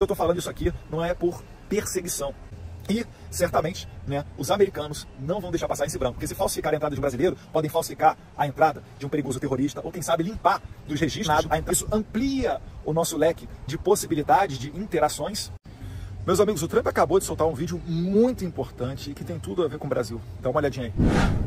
Eu estou falando isso aqui não é por perseguição. E, certamente, né, os americanos não vão deixar passar esse branco. Porque se falsificar a entrada de um brasileiro, podem falsificar a entrada de um perigoso terrorista, ou quem sabe limpar dos registros. Isso amplia o nosso leque de possibilidades de interações. Meus amigos, o Trump acabou de soltar um vídeo muito importante que tem tudo a ver com o Brasil. Dá uma olhadinha aí.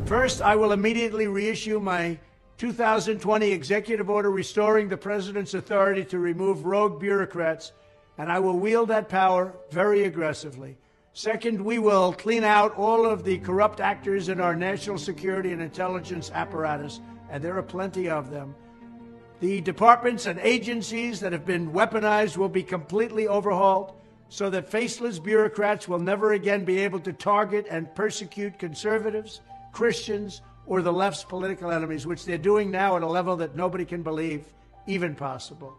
First, I will immediately reissue my 2020 executive order restoring the president's authority to remove rogue bureaucrats, and I will wield that power very aggressively. Second, we will clean out all of the corrupt actors in our national security and intelligence apparatus, and there are plenty of them. The departments and agencies that have been weaponized will be completely overhauled so that faceless bureaucrats will never again be able to target and persecute conservatives, Christians, or the left's political enemies, which they're doing now at a level that nobody can believe even possible.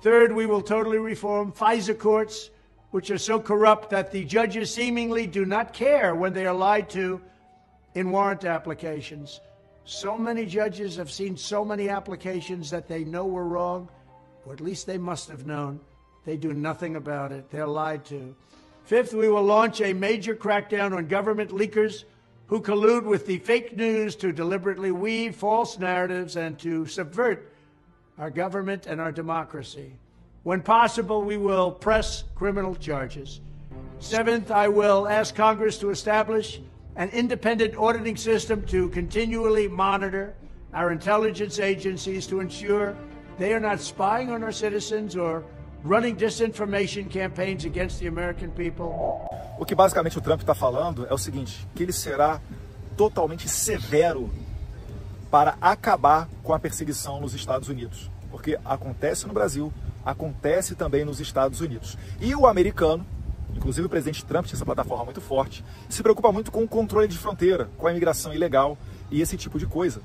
Third, we will totally reform FISA courts, which are so corrupt that the judges seemingly do not care when they are lied to in warrant applications. So many judges have seen so many applications that they know were wrong, or at least they must have known. They do nothing about it. They're lied to. Fifth, we will launch a major crackdown on government leakers who collude with the fake news to deliberately weave false narratives and to subvert our government and our democracy. When possible, we will press criminal charges. Seventh, I will ask Congress to establish an independent auditing system to continually monitor our intelligence agencies to ensure they are not spying on our citizens or running disinformation campaigns against the American people. O que basicamente o Trump está falando é o seguinte, que ele será totalmente severo para acabar com a perseguição nos Estados Unidos, porque acontece no Brasil, acontece também nos Estados Unidos. E o americano, inclusive o presidente Trump tinha essa plataforma muito forte, se preocupa muito com o controle de fronteira, com a imigração ilegal e esse tipo de coisa.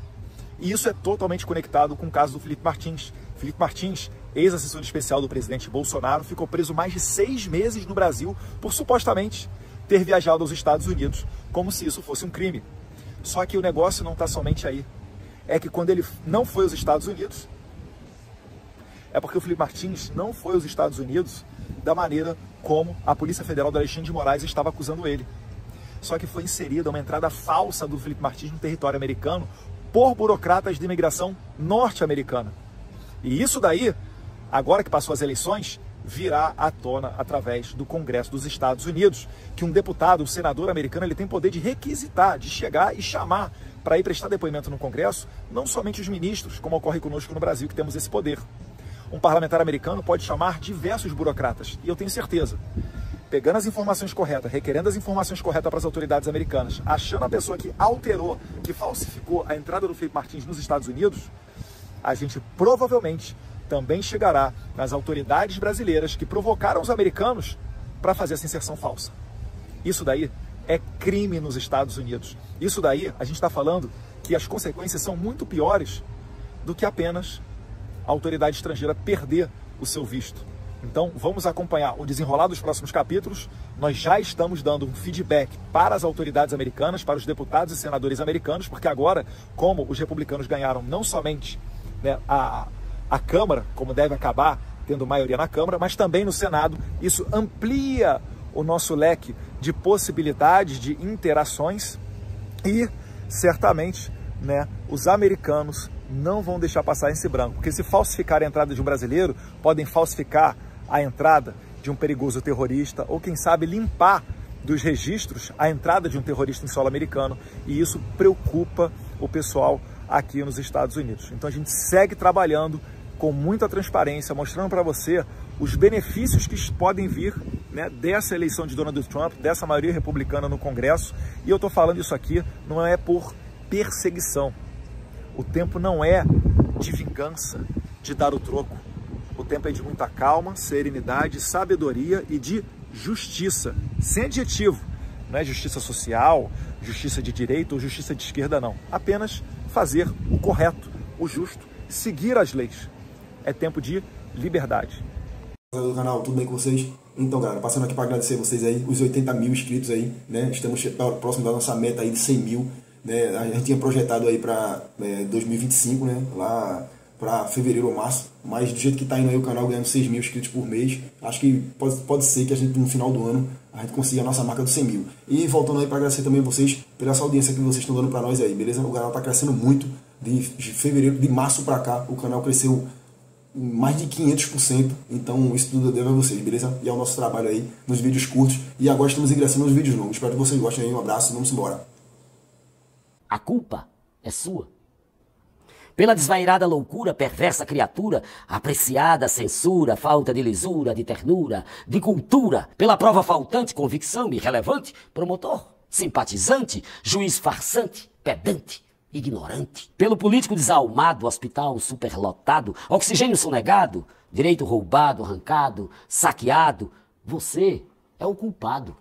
E isso é totalmente conectado com o caso do Felipe Martins. Felipe Martins ex-assessor especial do presidente Bolsonaro, ficou preso mais de seis meses no Brasil por supostamente ter viajado aos Estados Unidos, como se isso fosse um crime. Só que o negócio não está somente aí. É que quando ele não foi aos Estados Unidos, é porque o Felipe Martins não foi aos Estados Unidos da maneira como a Polícia Federal do Alexandre de Moraes estava acusando ele. Só que foi inserida uma entrada falsa do Felipe Martins no território americano por burocratas de imigração norte-americana. E isso daí agora que passou as eleições, virá à tona através do Congresso dos Estados Unidos, que um deputado, um senador americano, ele tem poder de requisitar, de chegar e chamar para ir prestar depoimento no Congresso, não somente os ministros, como ocorre conosco no Brasil, que temos esse poder. Um parlamentar americano pode chamar diversos burocratas, e eu tenho certeza, pegando as informações corretas, requerendo as informações corretas para as autoridades americanas, achando a pessoa que alterou, que falsificou a entrada do Felipe Martins nos Estados Unidos, a gente provavelmente também chegará nas autoridades brasileiras que provocaram os americanos para fazer essa inserção falsa. Isso daí é crime nos Estados Unidos. Isso daí, a gente está falando que as consequências são muito piores do que apenas a autoridade estrangeira perder o seu visto. Então, vamos acompanhar o desenrolar dos próximos capítulos. Nós já estamos dando um feedback para as autoridades americanas, para os deputados e senadores americanos, porque agora, como os republicanos ganharam não somente né, a, a Câmara, como deve acabar tendo maioria na Câmara, mas também no Senado. Isso amplia o nosso leque de possibilidades de interações e certamente né, os americanos não vão deixar passar esse branco, porque se falsificar a entrada de um brasileiro, podem falsificar a entrada de um perigoso terrorista ou quem sabe limpar dos registros a entrada de um terrorista em solo americano e isso preocupa o pessoal aqui nos Estados Unidos. Então a gente segue trabalhando com muita transparência, mostrando para você os benefícios que podem vir né, dessa eleição de Donald Trump, dessa maioria republicana no Congresso. E eu estou falando isso aqui não é por perseguição. O tempo não é de vingança, de dar o troco. O tempo é de muita calma, serenidade, sabedoria e de justiça, sem adjetivo. Não é justiça social, justiça de direita ou justiça de esquerda, não. Apenas fazer o correto, o justo, seguir as leis é tempo de liberdade. Do canal, tudo bem com vocês? Então, galera, passando aqui para agradecer vocês aí, os 80 mil inscritos aí, né? Estamos próximo da nossa meta aí de 100 mil, né? A gente tinha projetado aí para é, 2025, né? Lá para fevereiro ou março, mas do jeito que está indo aí o canal ganhando 6 mil inscritos por mês, acho que pode, pode ser que a gente no final do ano a gente consiga a nossa marca dos 100 mil. E voltando aí para agradecer também vocês pela essa audiência que vocês estão dando para nós aí, beleza? O canal está crescendo muito, de, de fevereiro, de março para cá, o canal cresceu mais de 500%, então isso tudo deve a vocês, beleza? E ao nosso trabalho aí nos vídeos curtos, e agora estamos ingressando nos vídeos longos. Espero que vocês gostem aí, um abraço vamos embora. A culpa é sua. Pela desvairada loucura, perversa criatura, apreciada censura, falta de lisura, de ternura, de cultura, pela prova faltante, convicção irrelevante, promotor, simpatizante, juiz farsante, pedante, ignorante. Pelo político desalmado, hospital superlotado, oxigênio sonegado, direito roubado, arrancado, saqueado, você é o culpado.